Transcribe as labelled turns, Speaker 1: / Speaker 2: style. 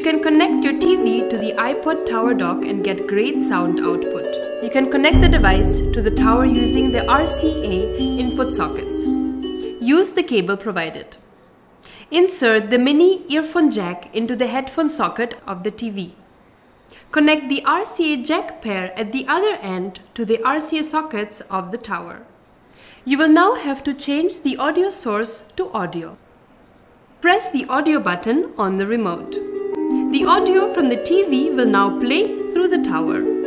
Speaker 1: can connect your TV to the iPod Tower dock and get great sound output. You can connect the device to the tower using the RCA input sockets. Use the cable provided. Insert the mini earphone jack into the headphone socket of the TV. Connect the RCA jack pair at the other end to the RCA sockets of the tower. You will now have to change the audio source to audio. Press the audio button on the remote. The audio from the TV will now play through the tower.